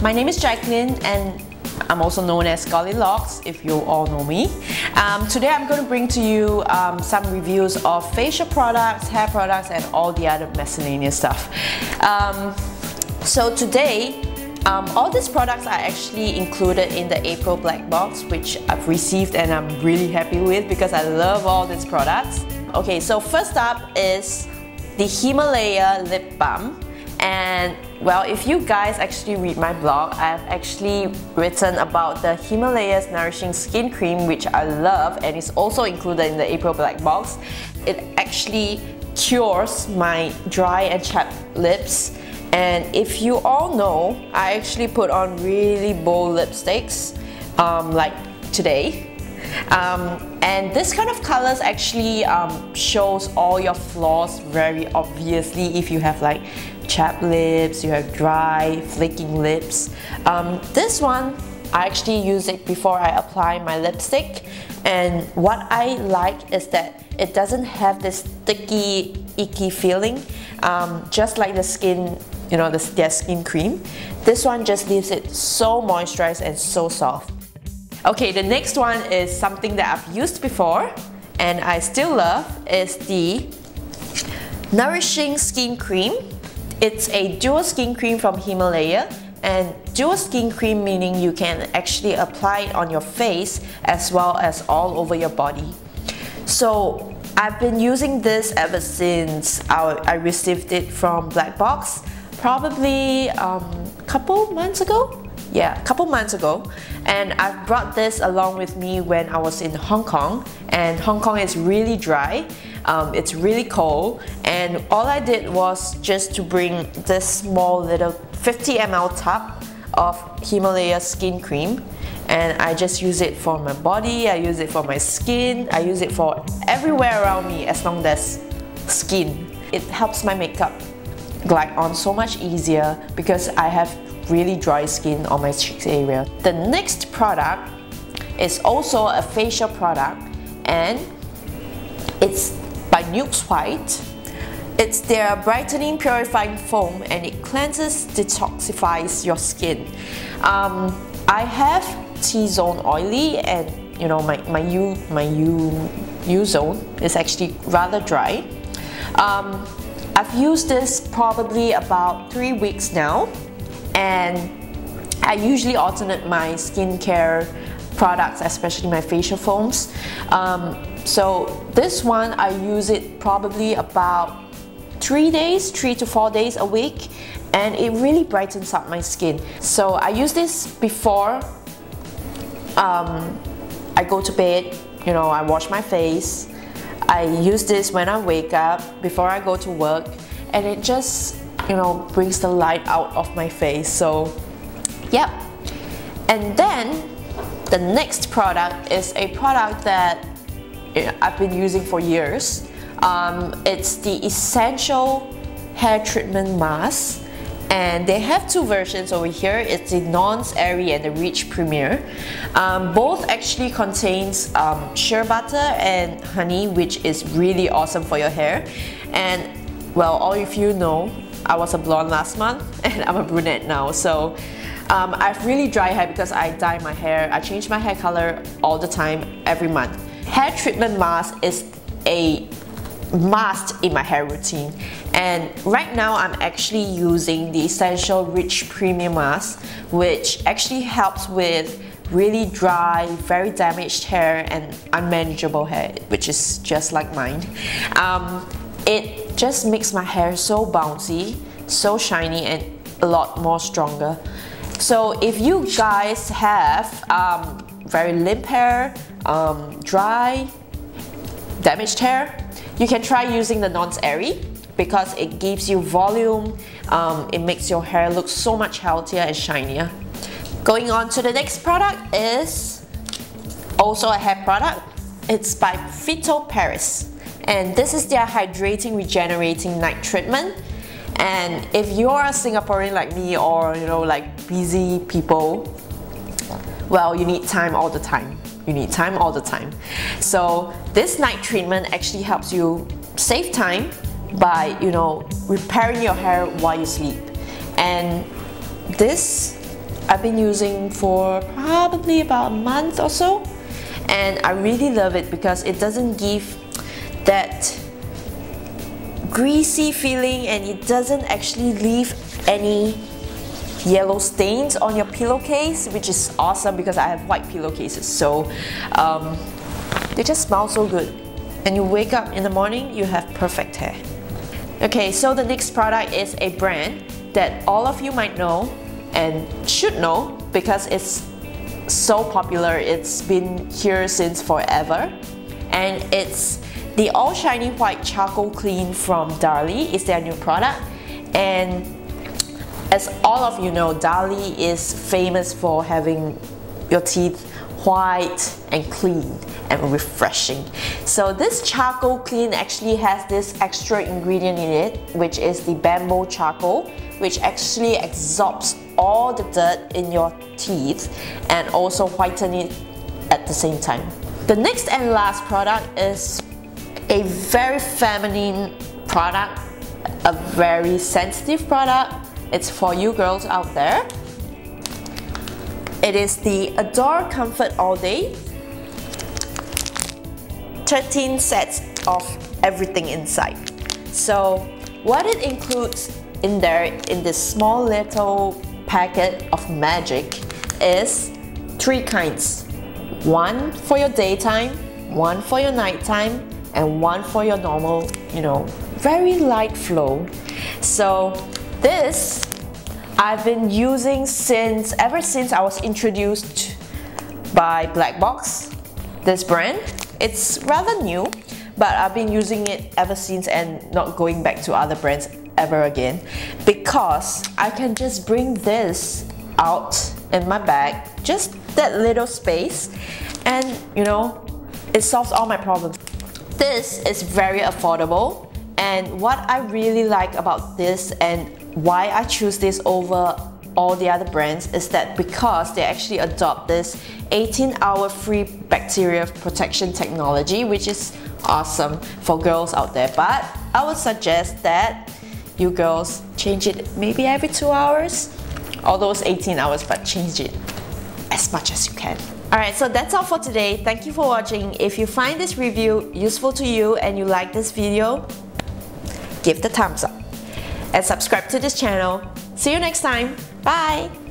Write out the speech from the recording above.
My name is Jacqueline and I'm also known as Gollylocks if you all know me. Um, today I'm going to bring to you um, some reviews of facial products, hair products and all the other miscellaneous stuff. Um, so today um, all these products are actually included in the April Black Box which I've received and I'm really happy with because I love all these products. Okay, so first up is the Himalaya Lip Balm and well, if you guys actually read my blog, I've actually written about the Himalayas Nourishing Skin Cream which I love and is also included in the April Black Box. It actually cures my dry and chapped lips and if you all know, I actually put on really bold lipsticks um, like today um, and this kind of colors actually um, shows all your flaws very obviously if you have like chapped lips, you have dry, flaking lips. Um, this one, I actually use it before I apply my lipstick and what I like is that it doesn't have this sticky, icky feeling um, just like the skin, you know, the, their skin cream. This one just leaves it so moisturized and so soft. Okay, the next one is something that I've used before and I still love is the Nourishing Skin Cream. It's a dual skin cream from Himalaya and dual skin cream meaning you can actually apply it on your face as well as all over your body. So I've been using this ever since I, received it from Black Box probably a um, couple months ago yeah, a couple months ago. And I brought this along with me when I was in Hong Kong. And Hong Kong is really dry, um, it's really cold. And all I did was just to bring this small little 50 ml tub of Himalaya skin cream. And I just use it for my body, I use it for my skin, I use it for everywhere around me as long as skin. It helps my makeup glide on so much easier because I have really dry skin on my cheeks area. The next product is also a facial product and it's by Nuxe White. It's their brightening purifying foam and it cleanses, detoxifies your skin. Um, I have T-zone oily and you know my, my U my U U zone is actually rather dry. Um, I've used this probably about three weeks now and I usually alternate my skincare products, especially my facial foams. Um, so this one, I use it probably about three days, three to four days a week, and it really brightens up my skin. So I use this before um, I go to bed, you know, I wash my face. I use this when I wake up, before I go to work, and it just you know, brings the light out of my face. So, yep. And then the next product is a product that I've been using for years. Um, it's the Essential Hair Treatment Mask and they have two versions over here it's the Nuance Airy and the Rich Premier um, both actually contains um, shea butter and honey which is really awesome for your hair and well all of you know I was a blonde last month and I'm a brunette now. So um, I have really dry hair because I dye my hair. I change my hair color all the time, every month. Hair treatment mask is a must in my hair routine and right now I'm actually using the Essential Rich Premium Mask which actually helps with really dry, very damaged hair and unmanageable hair which is just like mine. Um, it just makes my hair so bouncy, so shiny and a lot more stronger. So if you guys have um, very limp hair, um, dry, damaged hair, you can try using the Nuance Airy because it gives you volume, um, it makes your hair look so much healthier and shinier. Going on to the next product is also a hair product. It's by Phyto Paris and this is their hydrating regenerating night treatment. And if you're a Singaporean like me or you know like busy people well you need time all the time. You need time all the time. So this night treatment actually helps you save time by you know repairing your hair while you sleep. And this I've been using for probably about a month or so. And I really love it because it doesn't give that greasy feeling and it doesn't actually leave any yellow stains on your pillowcase which is awesome because I have white pillowcases. So um, they just smell so good. And you wake up in the morning you have perfect hair. Okay so the next product is a brand that all of you might know and should know because it's so popular. It's been here since forever. And it's the all shiny white charcoal clean from Darlie is their new product and as all of you know, Darlie is famous for having your teeth white and clean and refreshing. So this charcoal clean actually has this extra ingredient in it, which is the bamboo charcoal, which actually absorbs all the dirt in your teeth and also whiten it at the same time. The next and last product is a very feminine product, a very sensitive product, it's for you girls out there. It is the Adore Comfort All Day. 13 sets of everything inside. So what it includes in there in this small little packet of magic is three kinds. One for your daytime, one for your nighttime, and one for your normal, you know, very light flow. So this I've been using since ever since I was introduced by Black Box, this brand. It's rather new, but I've been using it ever since and not going back to other brands ever again because I can just bring this out in my bag, just that little space, and you know, it solves all my problems. This is very affordable and what I really like about this and why I choose this over all the other brands is that because they actually adopt this 18 hour free bacteria protection technology which is awesome for girls out there. But I would suggest that you girls change it maybe every two hours all those 18 hours but change it as much as you can Alright, so that's all for today. Thank you for watching. If you find this review useful to you and you like this video, give the thumbs up and subscribe to this channel. See you next time. Bye!